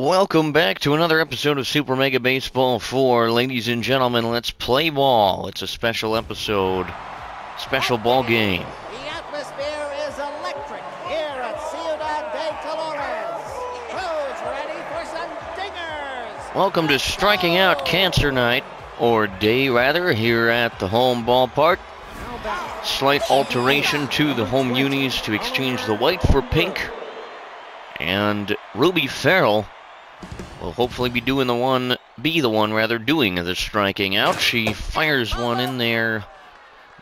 Welcome back to another episode of Super Mega Baseball 4. Ladies and gentlemen, let's play ball. It's a special episode, special ball game. The atmosphere is electric here at Ciudad de Dolores. Who's ready for some dingers? Welcome to Striking Out Cancer Night, or day rather, here at the home ballpark. Slight alteration to the home unis to exchange the white for pink. And Ruby Farrell will hopefully be doing the one, be the one rather, doing the striking out. She fires one in there.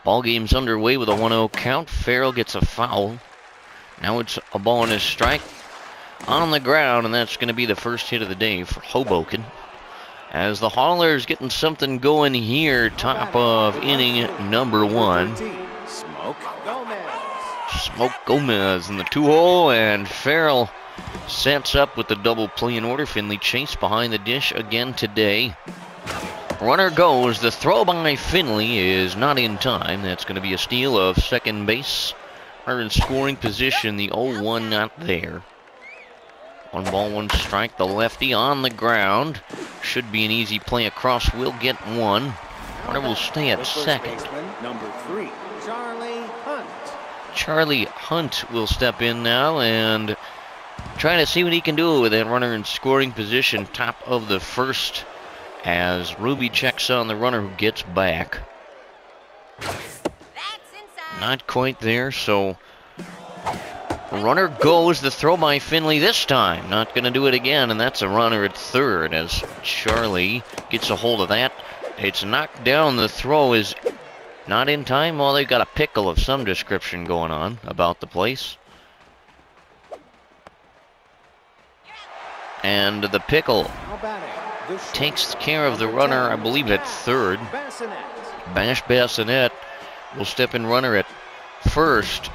Ball game's underway with a 1-0 count. Farrell gets a foul. Now it's a ball and a strike on the ground, and that's going to be the first hit of the day for Hoboken. As the Haulers getting something going here, top of inning number one. Smoke. Gomez? Smoke Gomez in the two hole, and Farrell sets up with the double play in order. Finley Chase behind the dish again today. Runner goes. The throw by Finley is not in time. That's going to be a steal of second base. Are in scoring position. The 0 1 not there. One ball, one strike. The lefty on the ground. Should be an easy play across. Will get one. Runner will stay at second. number three. Charlie Hunt. Charlie Hunt will step in now and try to see what he can do with that runner in scoring position, top of the first, as Ruby checks on the runner who gets back. Not quite there, so runner goes. The throw by Finley this time. Not going to do it again, and that's a runner at third as Charlie gets a hold of that. It's knocked down. The throw is not in time? Well, they've got a pickle of some description going on about the place. And the pickle takes care of the runner, I believe, at third. Bash Bassinet will step in runner at first.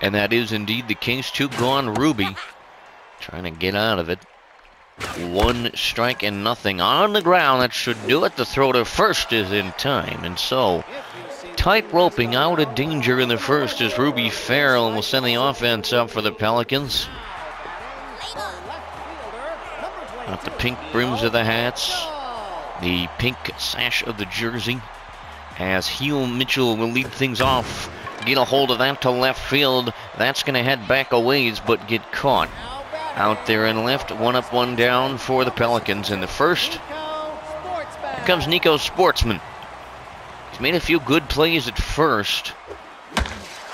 And that is indeed the case. Two gone, Ruby. Trying to get out of it. One strike and nothing on the ground. That should do it. The throw to first is in time. And so, tight roping out of danger in the first as Ruby Farrell will send the offense up for the Pelicans. Got the pink brims of the hats, the pink sash of the jersey. As Heel Mitchell will lead things off, get a hold of that to left field. That's going to head back a ways, but get caught out there in left. One up, one down for the Pelicans in the first. Here comes Nico Sportsman. He's made a few good plays at first.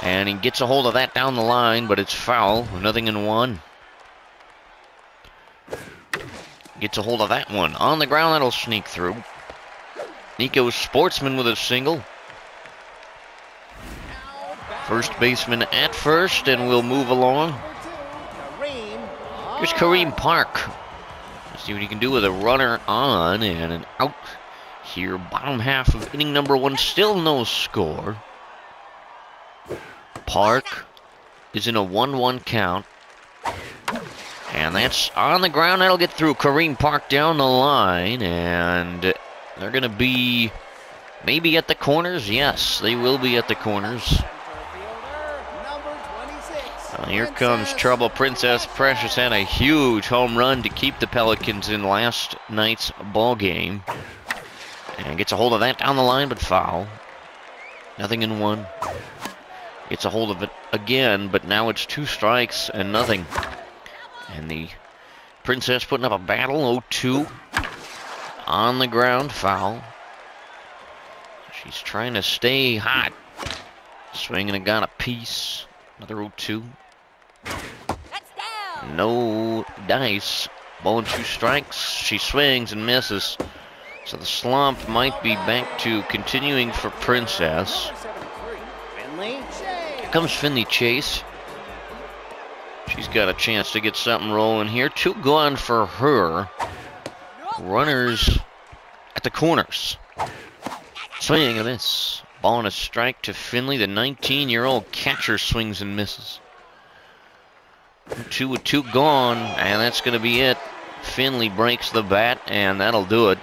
And he gets a hold of that down the line, but it's foul. Nothing in one. Gets a hold of that one. On the ground, that'll sneak through. Nico Sportsman with a single. First baseman at first, and we'll move along. Here's Kareem Park. Let's see what he can do with a runner on and an out here. Bottom half of inning number one, still no score. Park is in a 1 1 count. And that's on the ground. That'll get through Kareem Park down the line. And they're going to be maybe at the corners. Yes, they will be at the corners. Center fielder, number 26, Uh, here comes trouble. Princess Precious had a huge home run to keep the Pelicans in last night's ball game. And gets a hold of that down the line, but foul. Nothing in one. Gets a hold of it again, but now it's two strikes and nothing. And the Princess putting up a battle. 0-2. On the ground, foul. She's trying to stay hot. Swinging and got a piece. Another 0-2. No dice. Ball and two strikes. She swings and misses. So the slump might be back to continuing for Princess. 73, Finley Chase. Here comes Finley Chase. She's got a chance to get something rolling here. Two gone for her. Runners at the corners. Swing and miss. Ball and a strike to Finley. The 19 year old catcher swings and misses. Two with two gone, and that's going to be it. Finley breaks the bat, and that'll do it.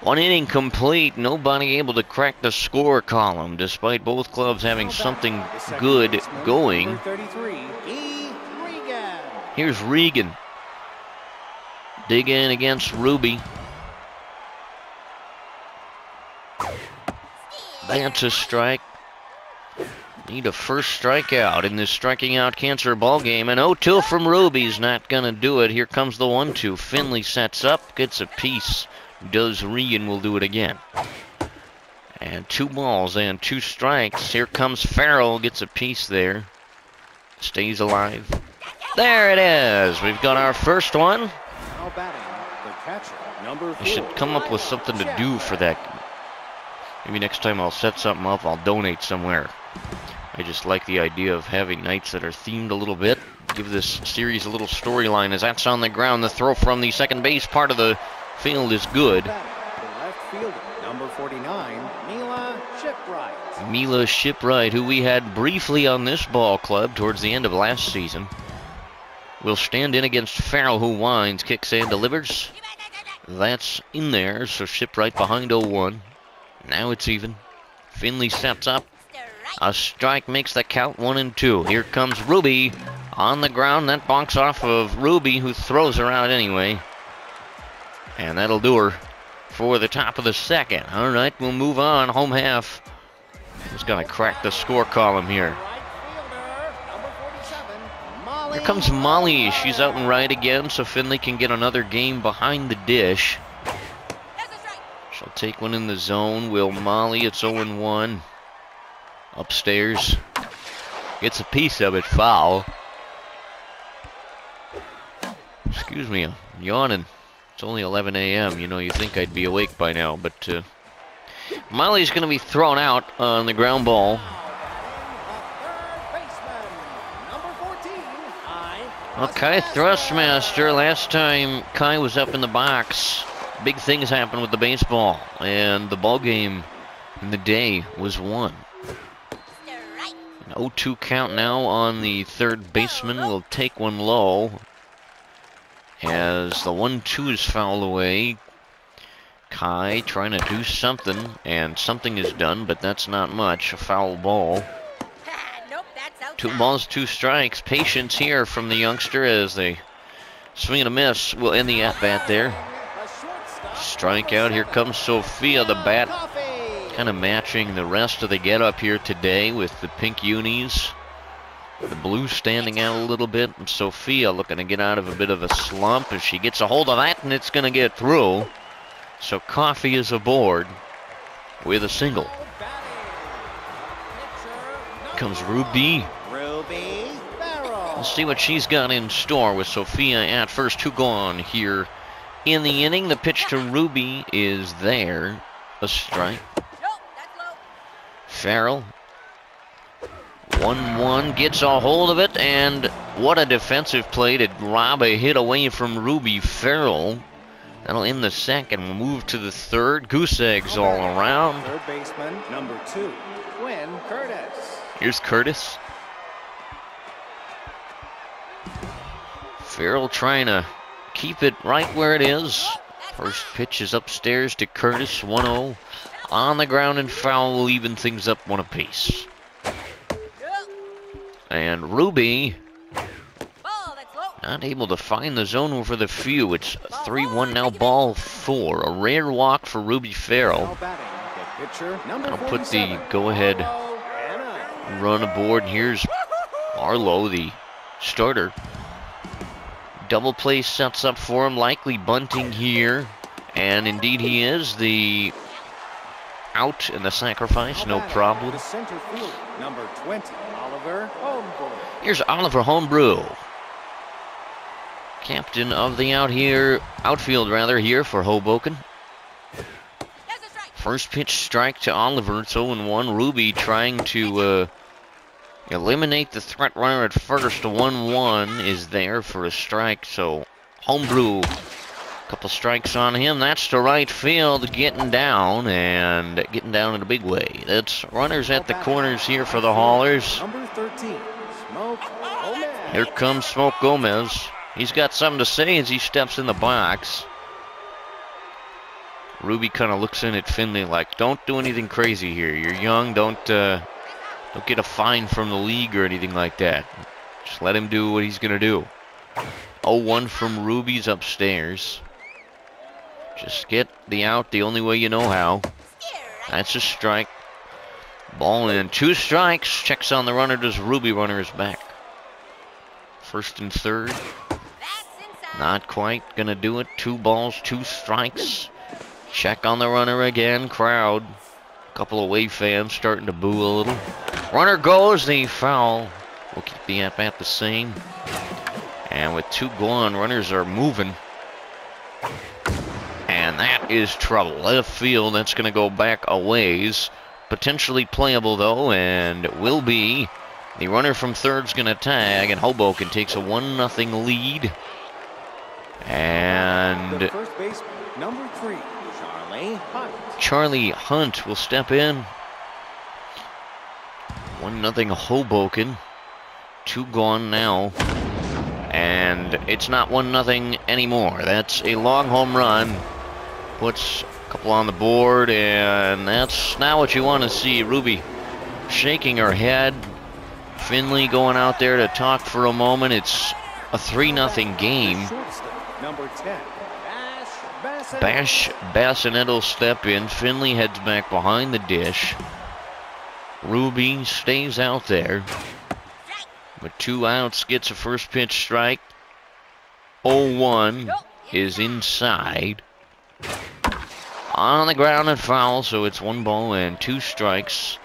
One inning complete. Nobody able to crack the score column, despite both clubs having something good going. Number 33. E. Regan. Here's Regan. dig in against Ruby. That's a strike. Need a first strikeout in this striking out cancer ball game. And 0-2 from Ruby's not gonna do it. Here comes the 1-2. Finley sets up, gets a piece. Does Regan will do it again. And two balls and two strikes. Here comes Farrell, gets a piece there. Stays alive. There it is. We've got our first one. Now batting, the catcher, number I should come up with something to do for that. Maybe next time I'll set something up, I'll donate somewhere. I just like the idea of having nights that are themed a little bit. Give this series a little storyline as that's on the ground. The throw from the second base part of the field is good. Left fielder, number 49, Mila Shipwright. Mila Shipwright, who we had briefly on this ball club towards the end of last season, will stand in against Farrell, who winds, kicks and delivers. That's in there, so Shipwright behind 0-1. Now it's even. Finley sets up. A strike makes the count one and two. Here comes Ruby on the ground. That bonks off of Ruby, who throws her out anyway. And that'll do her for the top of the second. All right, we'll move on. Home half. Just gonna crack the score column here. Here comes Molly. She's out and right again, so Finley can get another game behind the dish. She'll take one in the zone. Will Molly? It's 0 1. Upstairs. Gets a piece of it. Foul. Excuse me, I'm yawning. It's only 11 a.m. You know, you think I'd be awake by now, but uh, Molly's going to be thrown out on the ground ball. Third baseman, number 14, I. Okay, Thrustmaster. Last time Kai was up in the box, big things happened with the baseball, and the ball game in the day was won. An 0-2 count now on the third baseman. will take one low as the 1-2 is fouled away. Kai trying to do something, and something is done, but that's not much. A foul ball. Two balls, two strikes. Patience here from the youngster as they swing and a miss. Will end the at bat there. The shortstop, Strike out. Here comes Sophia, the bat. Kind of matching the rest of the get up here today with the pink unis. The blue standing out a little bit. And Sophia looking to get out of a bit of a slump as she gets a hold of that and it's going to get through. So Coffee is aboard with a single. Comes. Ruby Let's see what she's got in store with Sophia at first. Two gone here in the inning. The pitch to Ruby is there. A strike. Nope, that's low. Farrell. 1 1 gets a hold of it, and what a defensive play to rob a hit away from Ruby Farrell. That'll end the second. We'll move to the third. Goose eggs all around. Third baseman, number two, Quinn Curtis. Here's Curtis. Farrell trying to keep it right where it is. First pitch is upstairs to Curtis, 1 0. On the ground and foul will even things up one apiece. And Ruby Ball, that's low. not able to find the zone over the few. It's 3 1 now, ball four. A rare walk for Ruby Farrell. Now batting, the pitcher, number I'll put the go ahead run aboard. Here's Arlo, the starter. Double play sets up for him, likely bunting here. And indeed he is. The out and the sacrifice, no problem. The number 20, Oliver Homebrew. Here's Oliver Homebrew. Captain of the out here, outfield rather, here for Hoboken. That's a strike. First pitch strike to Oliver. It's 0 1. Ruby trying to uh, eliminate the threat runner at first. 1 1 is there for a strike. So, Homebrew, couple strikes on him. That's to right field, getting down and getting down in a big way. That's runners at the corners here for the Haulers. Number 13, Smoke Gomez. Here comes Smoke Gomez. He's got something to say as he steps in the box. Ruby kind of looks in at Finley like, "Don't do anything crazy here. You're young. Don't uh, don't get a fine from the league or anything like that. Just let him do what he's gonna do." 0-1 from Ruby's upstairs. Just get the out the only way you know how. That's a strike. Ball in. Two strikes. Checks on the runner. Does Ruby runner is back. First and third. Not quite gonna do it. Two balls, two strikes. Check on the runner again. Crowd. Couple of wave fans starting to boo a little. Runner goes. The foul. We'll keep the at bat the same. And with two gone, runners are moving. And that is trouble. Left field, that's going to go back a ways. Potentially playable, though, and will be. The runner from third's going to tag, and Hoboken takes a 1 0 lead. And. The first baseman, number three, Charlie Hunt. Charlie Hunt will step in. 1 0 Hoboken. Two gone now. And it's not 1 0 anymore. That's a long home run. Puts a couple on the board, and that's not what you want to see. Ruby shaking her head. Finley going out there to talk for a moment. It's a 3 0 game. Number 10, Bash Bassinet. Bash Bassinet will step in. Finley heads back behind the dish. Ruby stays out there. But two outs, gets a first pitch strike. 0-1 is inside. On the ground and foul, so it's one ball and two strikes.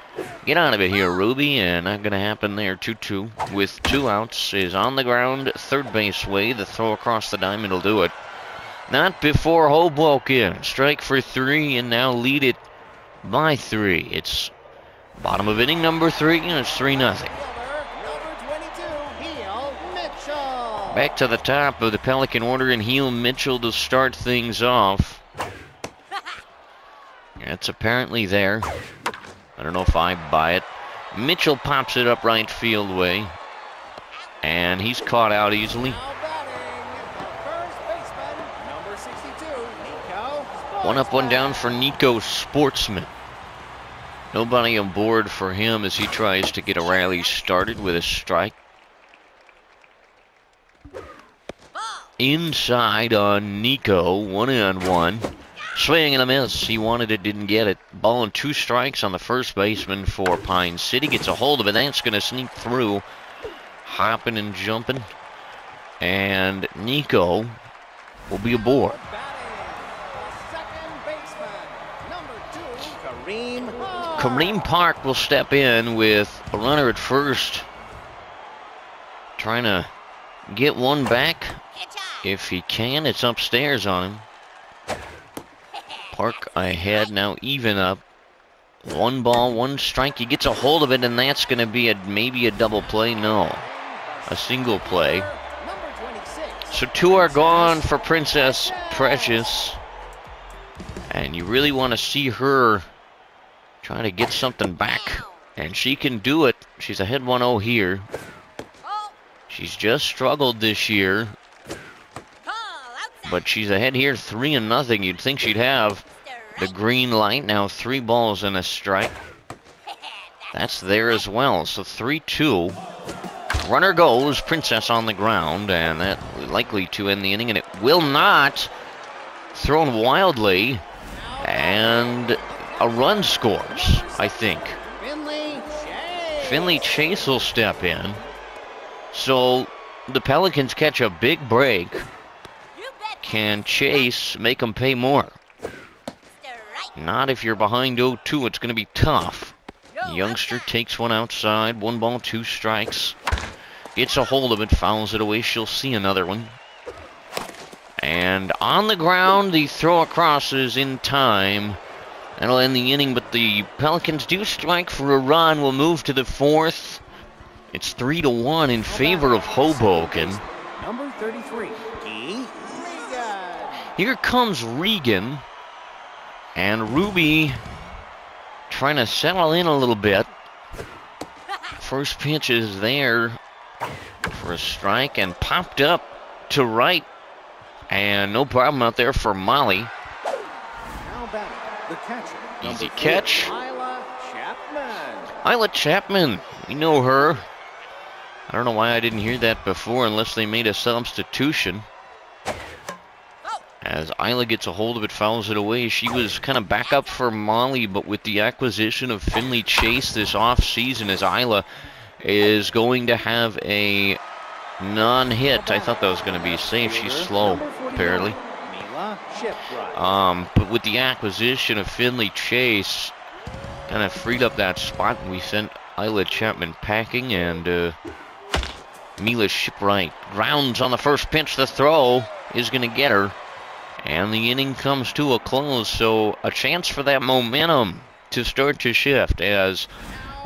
Get out of it here, Ruby, and not going to happen there. 2-2 with two outs is on the ground, third base way. The throw across the diamond will do it. Not before Hoboken. Strike for three, and now lead it by three. It's bottom of inning number three, and it's 3 nothing. Number 22, Heel Mitchell. Back to the top of the Pelican order, and Heel Mitchell to start things off. It's apparently there. I don't know if I buy it. Mitchell pops it up right field way. And he's caught out easily. Now batting, first baseman, number 62, Nico One up, one down for Nico Sportsman. Nobody on board for him as he tries to get a rally started with a strike. Inside on Nico, one on one. Swing and a miss. He wanted it, didn't get it. Ball and two strikes on the first baseman for Pine City. Gets a hold of it. That's going to sneak through. Hopping and jumping. And Nico will be aboard. Batting, second baseman, number two, Kareem Park. Will step in with a runner at first. Trying to get one back. If he can, it's upstairs on him. Park ahead, now even up. One ball, one strike. He gets a hold of it, and that's going to be a maybe a double play. No, a single play. So two are gone for Princess Precious. And you really want to see her try to get something back. And she can do it. She's ahead 1-0 here. She's just struggled this year, but she's ahead here 3 and nothing. You'd think she'd have the green light. Now three balls and a strike. That's there as well. So 3-2. Runner goes, Princess on the ground, and that likely to end the inning, and it will not. Thrown wildly, and a run scores, I think. Finley Chase. Finley Chase will step in. So the Pelicans catch a big break. Can Chase make them pay more? Not if you're behind 0-2. It's going to be tough. Youngster takes one outside. One ball, two strikes. Gets a hold of it, fouls it away. She'll see another one. And on the ground, the throw across is in time. That'll end the inning, but the Pelicans do strike for a run. We'll move to the fourth. It's three to one in favor of Hoboken. Number 33, E. Regan. Here comes Regan. And Ruby trying to settle in a little bit. First pitch is there for a strike and popped up to right. And no problem out there for Molly. Number Easy catch. Isla Chapman. Isla Chapman, we know her. I don't know why I didn't hear that before unless they made a substitution. As Isla gets a hold of it, fouls it away. She was kind of back up for Molly, but with the acquisition of Finley Chase this offseason, as Isla is going to have a non-hit. I thought that was going to be safe. She's slow, apparently. Um, but with the acquisition of Finley Chase, kind of freed up that spot, and we sent Isla Chapman packing, and uh, Mila Shipwright grounds on the first pitch. The throw is going to get her, and the inning comes to a close. So a chance for that momentum to start to shift as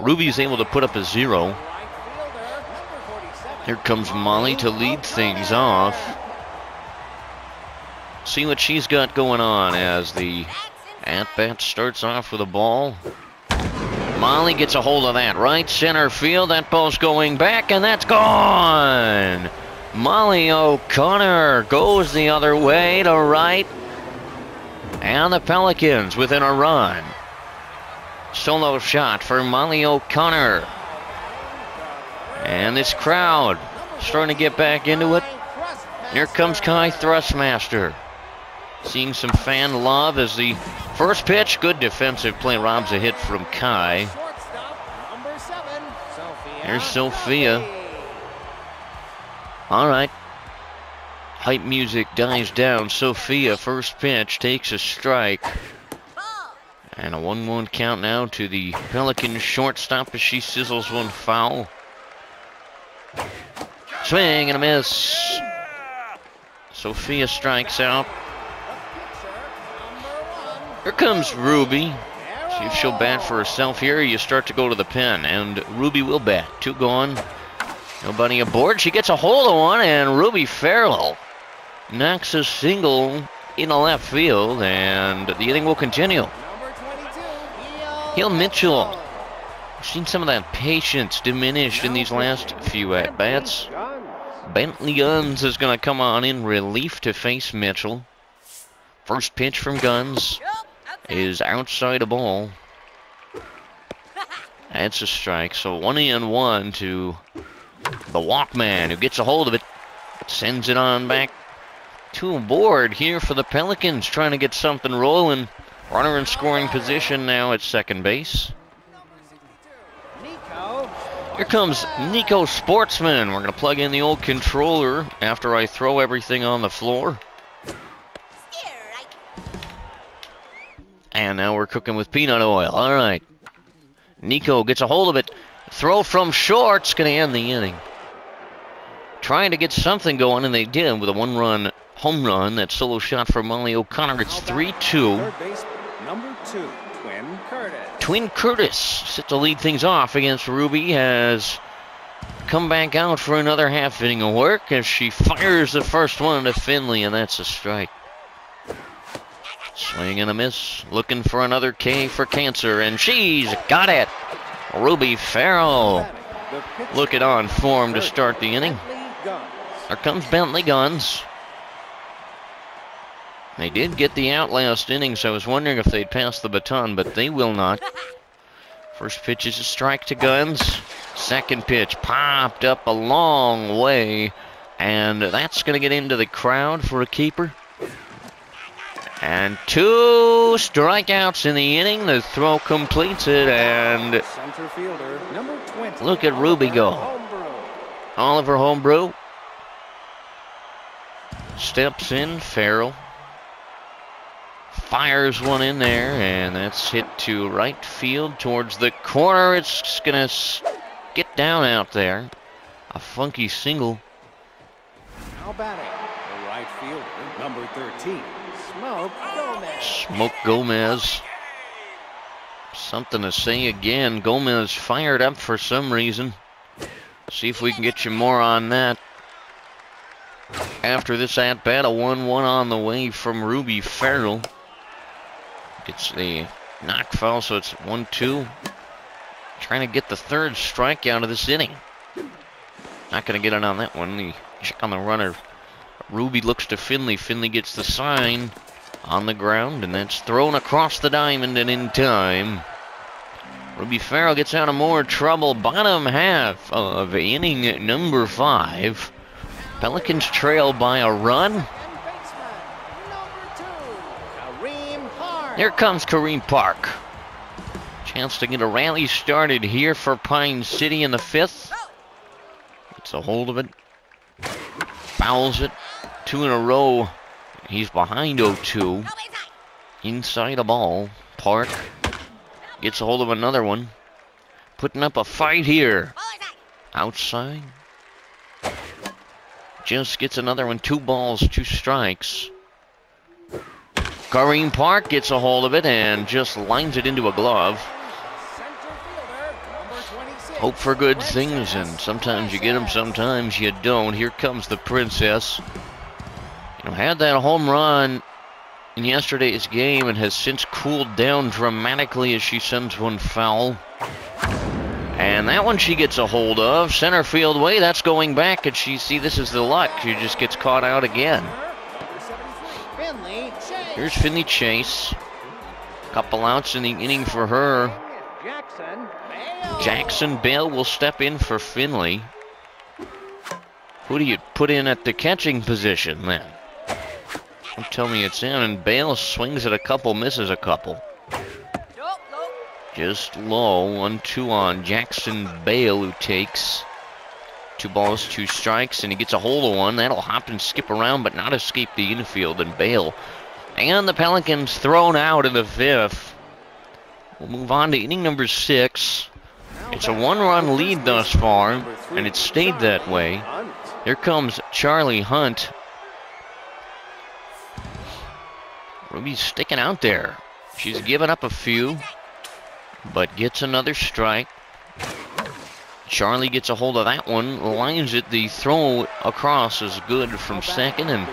Ruby's able to put up a zero. Right fielder, number 47. Here comes Molly to lead things off. See what she's got going on as the at bat starts off with a ball. Molly gets a hold of that right center field. That ball's going back, and that's gone. Molly O'Connor goes the other way to right. And the Pelicans within a run. Solo shot for Molly O'Connor. And this crowd starting to get back into it. Here comes Kai Thrustmaster. Seeing some fan love as the first pitch, good defensive play, robs a hit from Kai. Seven, Sophia. All right. Hype music dies down. Sophia, first pitch, takes a strike. And a 1 1 count now to the Pelican shortstop as she sizzles one foul. Swing and a miss. Sophia strikes out. Here comes Ruby. See if she'll bat for herself here. You start to go to the pen, and Ruby will bat. Two gone. Nobody aboard. She gets a hold of one, and Ruby Farrell knocks a single in the left field, and the inning will continue. Number 22, Gil Hill Mitchell. We've seen some of that patience diminished in these last few at bats. Bentley Guns is going to come on in relief to face Mitchell. First pitch from Guns. Is outside a ball. That's a strike. So one and one to the Walkman who gets a hold of it. Sends it on back to a board here for the Pelicans trying to get something rolling. Runner in scoring position now at second base. Here comes Nico Sportsman. We're going to plug in the old controller after I throw everything on the floor. And now we're cooking with peanut oil. All right. Nico gets a hold of it. Throw from short's going to end the inning. Trying to get something going, and they did with a one run home run. That solo shot for Molly O'Connor. It's 3 2. Third baseman, number two, Twin Curtis. Twin Curtis set to lead things off against Ruby has come back out for another half inning of work as she fires the first one to Finley, and that's a strike. Swing and a miss, looking for another K for cancer, and she's got it. Ruby Farrell looking on form to start the inning. Bentley Guns. Here comes Bentley Guns. They did get the out last inning, so I was wondering if they'd pass the baton, but they will not. First pitch is a strike to Guns. Second pitch popped up a long way, and that's going to get into the crowd for a keeper. And two strikeouts in the inning. The throw completes it, and Center fielder, number 20. Look at Ruby go. Homebrew. Oliver Homebrew steps in. Farrell fires one in there, and that's hit to right field towards the corner. It's gonna get down out there. A funky single. Now batting, the right fielder, number 13, Smoke Gomez. Smoke Gomez. Something to say again. Gomez fired up for some reason. See if we can get you more on that. After this at bat, a 1 1 on the way from Ruby Farrell. Gets the knock foul, so it's 1 2. Trying to get the third strikeout of this inning. Not going to get it on that one. The check on the runner. Ruby looks to Finley. Finley gets the sign on the ground, and that's thrown across the diamond and in time. Ruby Farrell gets out of more trouble. Bottom half of inning number five. Pelicans trail by a run. Here comes Kareem Park. Chance to get a rally started here for Pine City in the fifth. Gets a hold of it. Fouls it. Two in a row. He's behind 0-2. Inside. A ball. Park gets a hold of another one. Putting up a fight here. Outside. Just gets another one. Two balls, two strikes. Kareem Park gets a hold of it and just lines it into a glove. Center fielder, number 26. Hope for good things, and sometimes you get them, sometimes you don't. Here comes the princess. You had that home run in yesterday's game and has since cooled down dramatically as she sends one foul. And that one she gets a hold of. Center field way, that's going back, and she, see, this is the luck. She just gets caught out again. Number 73, Finley Chase. Here's Finley Chase. Couple outs in the inning for her. Jackson Bale. Jackson Bale will step in for Finley. Who do you put in at the catching position then? Don't tell me it's in, and Bale swings at a couple, misses a couple. Nope, nope. Just low, one two on Jackson Bale, who takes two balls, two strikes, and he gets a hold of one. That'll hop and skip around, but not escape the infield. And Bale and the Pelicans thrown out in the fifth. We'll move on to inning number six. It's a one-run lead thus far, and it stayed that way. Here comes Charlie Hunt. Ruby's sticking out there. She's given up a few, but gets another strike. Charlie gets a hold of that one, lines it. The throw across is good from second, and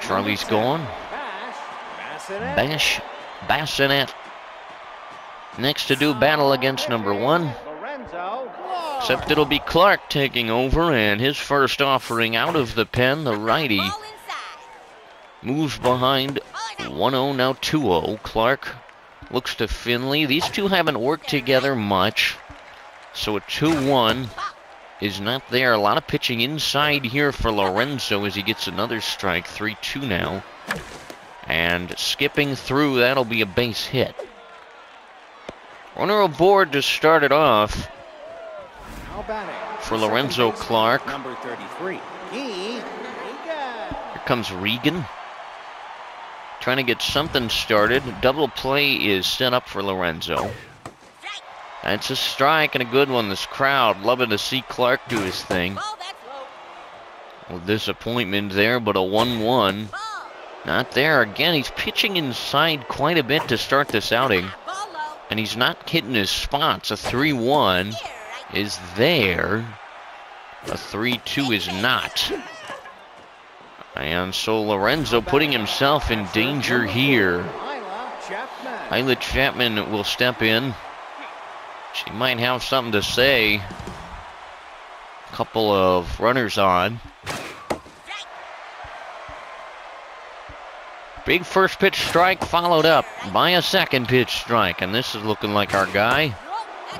Charlie's gone. Bash Bassinet next to do battle against number one. Except it'll be Clark taking over, and his first offering out of the pen, the righty. Moves behind 1 0, now 2 0. Clark looks to Finley. These two haven't worked together much, so a 2 1 is not there. A lot of pitching inside here for Lorenzo as he gets another strike. 3 2 now. And skipping through, that'll be a base hit. Runner aboard to start it off for Lorenzo Clark. Number 33. He Regan. Here comes Regan. Trying to get something started. Double play is set up for Lorenzo. That's a strike and a good one. This crowd loving to see Clark do his thing. Well, disappointment there, but a 1 1. Not there. Again, he's pitching inside quite a bit to start this outing. And he's not hitting his spots. A 3 1 is there. A 3 2 is not. And so Lorenzo putting himself in danger here. Isla Chapman will step in. She might have something to say. A Couple of runners on. Big first pitch strike followed up by a second pitch strike. And this is looking like our guy.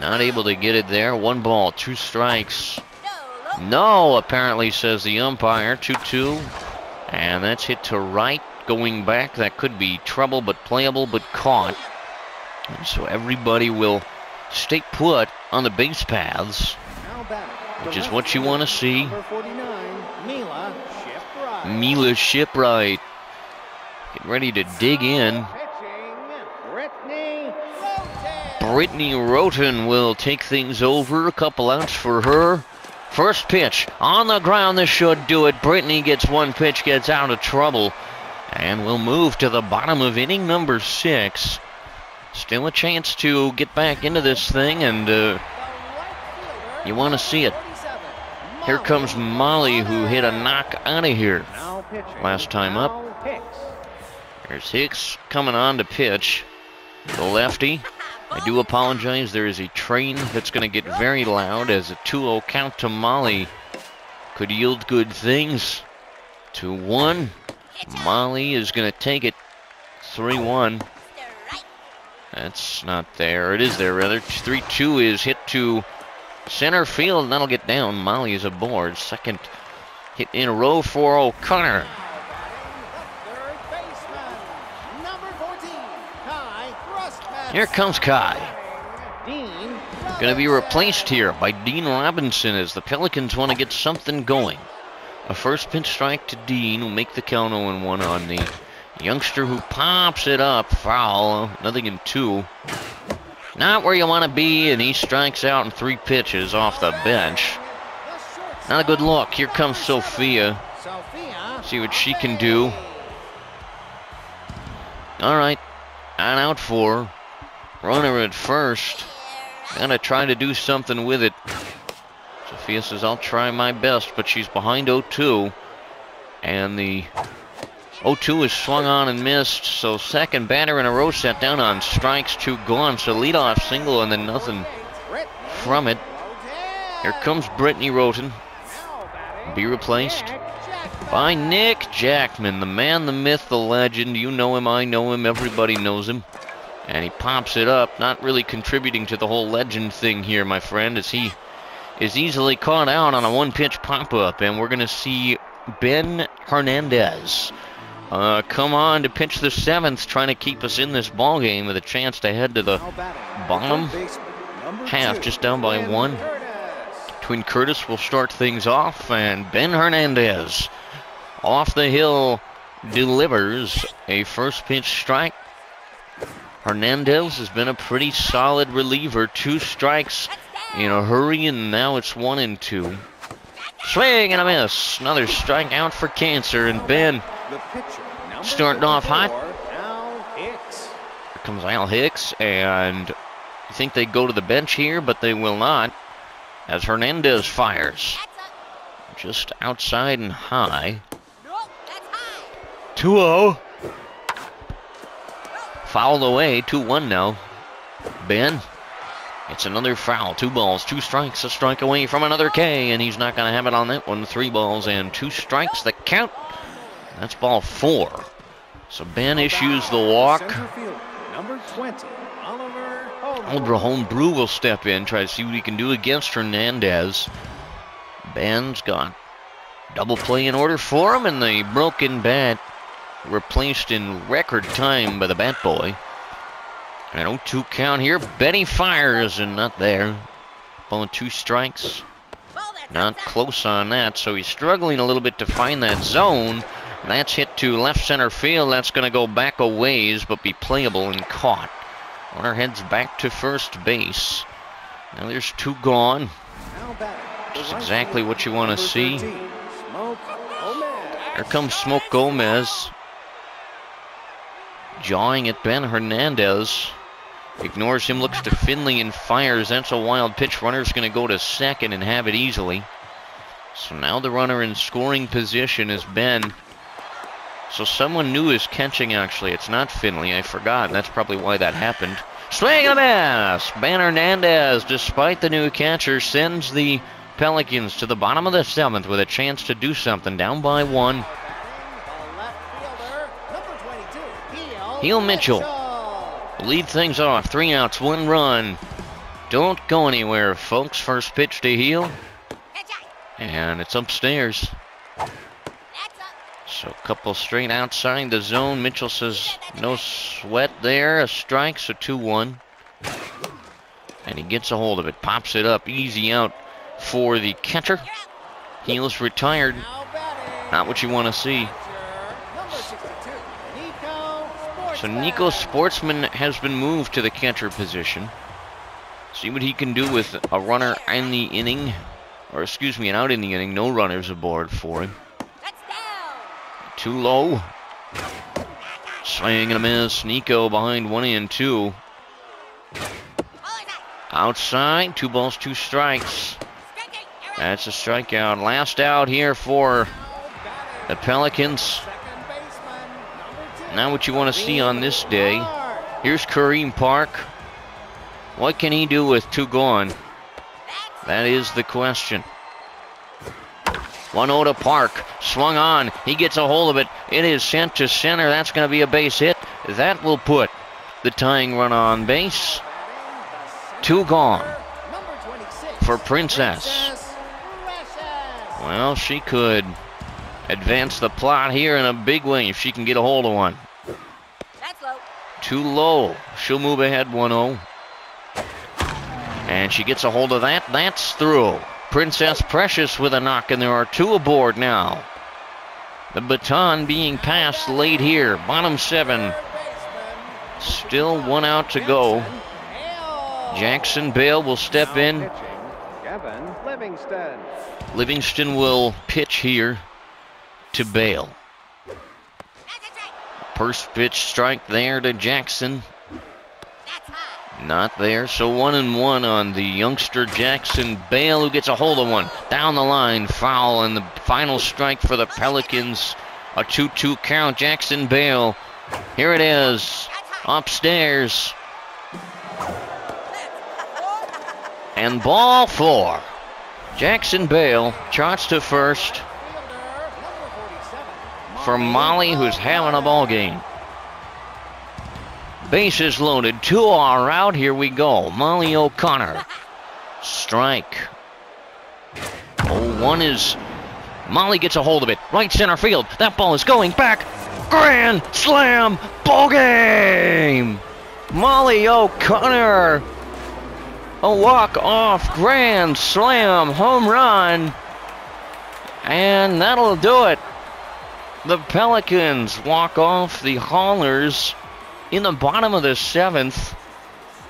Not able to get it there. One ball, two strikes. no. Apparently, says the umpire. 2 2. And that's hit to right. Going back. That could be trouble, but playable, but caught. And so everybody will stay put on the base paths. Which is what you wanna see. Mila Shipwright. Mila Shipwright getting ready to dig in. Brittany Roten will take things over. A couple outs for her. First pitch on the ground. This should do it. Brittany gets one pitch, gets out of trouble, and we'll move to the bottom of inning number six. Still a chance to get back into this thing, and uh, you want to see it. Here comes Molly, who hit a knock out of here. Last time up. There's Hicks coming on to pitch. The lefty. I do apologize. There is a train that's going to get very loud as a 2 0 count to Molly could yield good things. 2 1. Molly is going to take it 3 1. That's not there. It is there, rather. 3 2 is hit to center field, and that'll get down. Molly is aboard. Second hit in a row for O'Connor. Third baseman, number 14, Kai Rustman. Here comes Kai. Going to be replaced here by Dean Robinson as the Pelicans want to get something going. A first pitch strike to Dean will make the count 0 1 on the youngster who pops it up. Foul. Nothing in two. Not where you want to be, and he strikes out in three pitches off the bench. Not a good look. Here comes Sophia. See what she can do. All right. On out for runner at first. Gonna try to do something with it. Sophia says, I'll try my best, but she's behind 0-2. And the 0-2 is swung on and missed. So second batter in a row set down on strikes, two gone. So leadoff single and then nothing from it. Here comes Brittany Roten. Be replaced by Nick Jackman, the man, the myth, the legend. You know him, I know him, everybody knows him. And he pops it up, not really contributing to the whole legend thing here, my friend, as he is easily caught out on a one pitch pop up. And we're going to see Ben Hernandez uh, come on to pitch the seventh, trying to keep us in this ball game with a chance to head to the bottom half, just down by one. Twin Curtis will start things off, and Ben Hernandez off the hill delivers a first pitch strike. Hernandez has been a pretty solid reliever. Two strikes in a hurry, and now it's one and two. Swing and a miss. Another strikeout for Cancer, and Ben starting off hot. Here comes Al Hicks, and I think they go to the bench here, but they will not, as Hernandez fires. Just outside and high. 2-0. Foul away, 2-1 now. Ben it's another foul. Two balls, two strikes, a strike away from another K, and he's not going to have it on that one. Three balls and two strikes. The count. That's ball four. So Ben issues the walk. Field, Oliver Homebrew will step in, try to see what he can do against Hernandez. Ben's got double play in order for him, and the broken bat replaced in record time by the bat boy. An 0-2 count here. Benny fires and not there. Ball and two strikes. Not close on that, so he's struggling a little bit to find that zone. That's hit to left center field. That's going to go back a ways, but be playable and caught. Runner heads back to first base. Now there's two gone. Just right exactly what you wanna see. 13, Here comes Smoke Gomez. Jawing at Ben Hernandez. Ignores him, looks to Finley and fires. That's a wild pitch. Runner's going to go to second and have it easily. So now the runner in scoring position is Ben. So someone new is catching actually. It's not Finley. I forgot. That's probably why that happened. Swing and a miss. Ben Hernandez, despite the new catcher, sends the Pelicans to the bottom of the seventh with a chance to do something. Down by one. The left fielder, number 22, Heel, Mitchell. Lead things off. Three outs, one run. Don't go anywhere, folks. First pitch to Heel. And it's upstairs. So a couple straight outside the zone. Mitchell says no sweat there. A strike, so 2 1. And he gets a hold of it. Pops it up. Easy out for the catcher. Heel's retired. Not what you want to see. Number 62, Nico Sportsman. So Nico Sportsman has been moved to the catcher position. See what he can do with a runner in the inning. Or excuse me, an out in the inning. No runners aboard for him. Too low. Swing and a miss. Nico behind one and two. Ball is out. Outside, two balls, two strikes. Striking. You're up. That's a strikeout. Last out here for the Pelicans. Second baseman, number two, Now what you want to see on this day. Here's Kareem Park. What can he do with two gone? That's the question. 1 0 to Park. Swung on. He gets a hold of it. It is sent to center. That's going to be a base hit. That will put the tying run on base. Two gone for. Princess Well, she could advance the plot here in a big way if she can get a hold of one. That's low. Too low. She'll move ahead 1 0. And she gets a hold of that. That's through. Princess Precious with a knock, and there are two aboard now. The baton being passed late here. Bottom seven. Still one out to go. Jackson Bale will step in. pitching, Kevin Livingston. Livingston will pitch here to Bale. First pitch strike there to Jackson. Not there. So one and one on the youngster Jackson Bale, who gets a hold of one. Down the line, foul, and the final strike for the Pelicans. A 2 2 count. Jackson Bale. Here it is. Upstairs. And ball four. Jackson Bale trots to first Fielder, number 47. For Molly, who's having a ball game. Bases loaded. Two are out. Here we go. Molly O'Connor. Strike. Oh, one is. Molly gets a hold of it. Right center field. That ball is going back. Grand slam. Ball game. Molly O'Connor. A walk off grand slam home run. And that'll do it. The Pelicans walk off the Haulers in the bottom of the seventh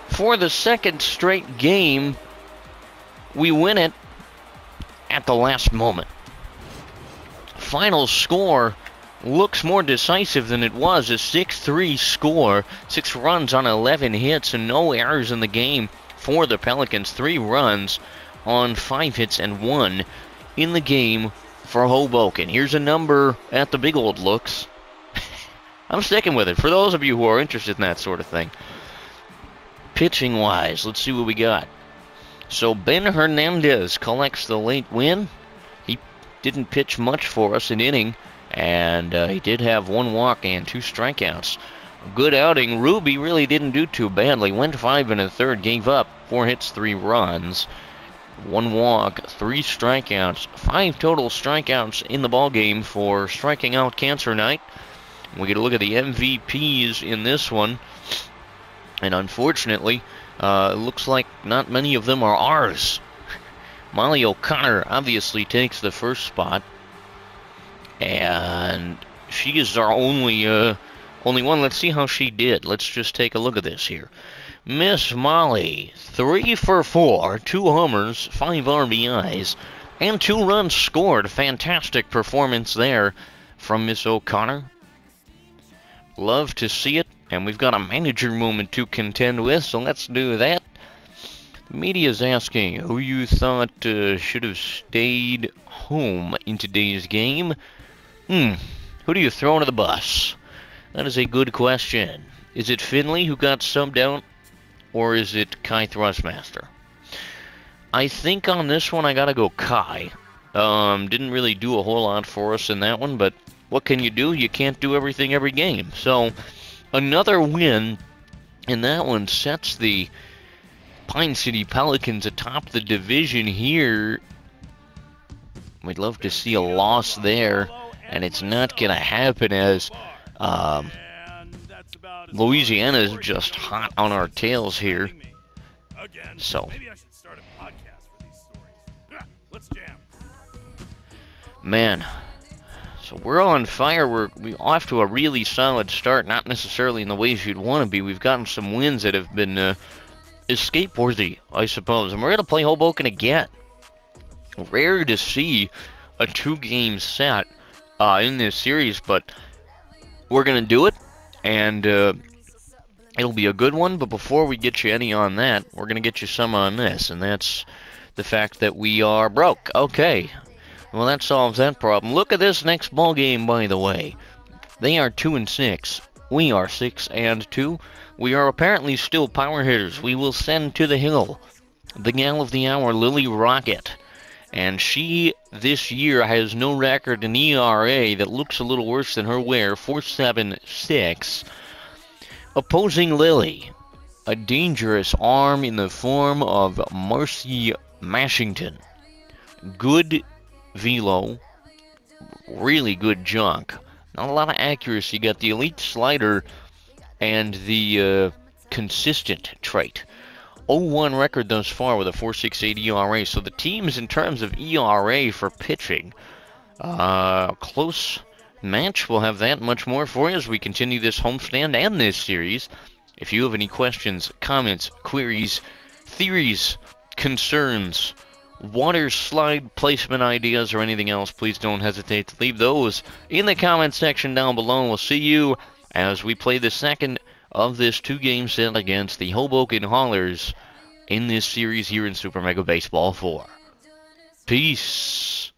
for the second straight game. We win it at the last moment. Final score looks more decisive than it was a 6 3 score. Six runs on 11 hits and no errors in the game for the Pelicans. Three runs on five hits and one in the game for Hoboken. Here's a number at the big old looks. I'm sticking with it. For those of you who are interested in that sort of thing. Pitching wise, let's see what we got. So Ben Hernandez collects the late win. He didn't pitch much for us an inning, and uh, he did have one walk and two strikeouts. Good outing. Ruby really didn't do too badly. Went five and a third, gave up four hits, three runs, one walk, three strikeouts, five total strikeouts in the ball game for striking out Cancer Night. We get a look at the MVPs in this one, and unfortunately, uh, it looks like not many of them are ours. Molly O'Connor obviously takes the first spot, and she is our only uh, only one. Let's see how she did. Let's just take a look at this here. Miss Molly, three for four, two homers, five RBIs, and two runs scored. Fantastic performance there from Miss O'Connor. Love to see it, and we've got a manager moment to contend with, so let's do that. The media's asking who you thought uh, should have stayed home in today's game. Hmm, who do you throw under the bus? That is a good question. Is it Finley who got subbed out, or is it Kai Thrustmaster? I think on this one I gotta go Kai. Um, didn't really do a whole lot for us in that one, but what can you do? You can't do everything every game. So another win, and that one sets the Pine City Pelicans atop the division here. We'd love to see a loss there, and it's not to happen as um, Louisiana is just hot on our tails here. So, man, so we're on fire. We're we off to a really solid start. Not necessarily in the ways you'd want to be. We've gotten some wins that have been uh, escape worthy, I suppose, and we're going to play Hoboken again. Rare to see a two-game set uh, in this series, but we're going to do it, and uh, it'll be a good one. But before we get you any on that, we're going to get you some on this, and that's the fact that we are broke. Okay, well that solves that problem. Look at this next ball game, by the way. They are two and six. We are six and two. We are apparently still power hitters. We will send to the hill the gal of the hour, Lily Rocket. And she this year has no record in ERA that looks a little worse than her wear, 476. Opposing Lily, a dangerous arm in the form of Marcy Mashington. Good velo, really good junk. Not a lot of accuracy. Got the elite slider and the uh, consistent trait. 0-1 record thus far with a 4.68 ERA. So the teams, in terms of ERA for pitching, uh, close match. We'll have that much more for you as we continue this homestand and this series. If you have any questions, comments, queries, theories, concerns, water slide placement ideas, or anything else, please don't hesitate to leave those in the comment section down below. We'll see you as we play the second of this two game set against the Hoboken Haulers in this series here in Super Mega Baseball 4. Peace.